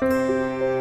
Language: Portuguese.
Música